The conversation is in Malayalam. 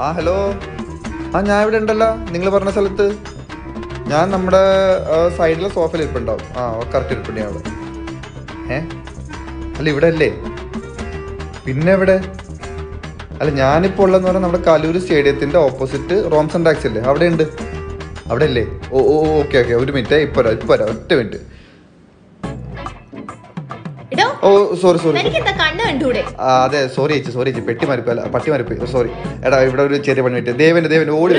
ആ ഹലോ. ആ ഞാൻ ഇവിടെ ഉണ്ടല്ലോ. നിങ്ങൾ പറഞ്ഞ സ്ഥലത്ത്. ഞാൻ നമ്മുടെ സൈഡിലെ സോഫയിൽ ഇരിപ്പുണ്ടാവും. ആ കറക്റ്റ് ഇരിപ്പുണ്ട് ഞാൻ അവിടെ. ഏ? അല്ല ഇവിടെ അല്ലേ? പിന്നെ എവിടെ? അല്ല ഞാനിപ്പോൾ ഉള്ളതെന്ന് പറഞ്ഞാൽ നമ്മുടെ കലൂർ സ്റ്റേഡിയത്തിന്റെ ഓപ്പോസിറ്റ് റോംസൺ ടാക്സി അല്ലേ? അവിടെ ഉണ്ട് അവിടെ അല്ലേ ഓ ഓ ഓക്കെ ഓക്കെ. ഒരു മിനിറ്റ് ഇപ്പോൾ വരാം ഇപ്പോൾ വരാം. ഒറ്റ മിനിറ്റ്. ഓ സോറി സോറി അതെ സോറി ചേച്ചി സോറി ചേച്ചി. പെട്ടി മരിപ്പ് അല്ല പട്ടി മരിപ്പ് സോറി എടാ ഇവിടെ ഒരു ചെറിയ പണി പറ്റി. ദേവന്റെ ദേവന് ഓടി